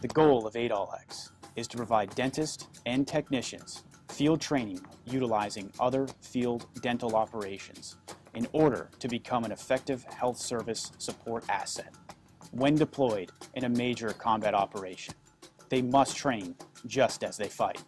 The goal of ADALEX is to provide dentists and technicians field training utilizing other field dental operations in order to become an effective health service support asset. When deployed in a major combat operation, they must train just as they fight.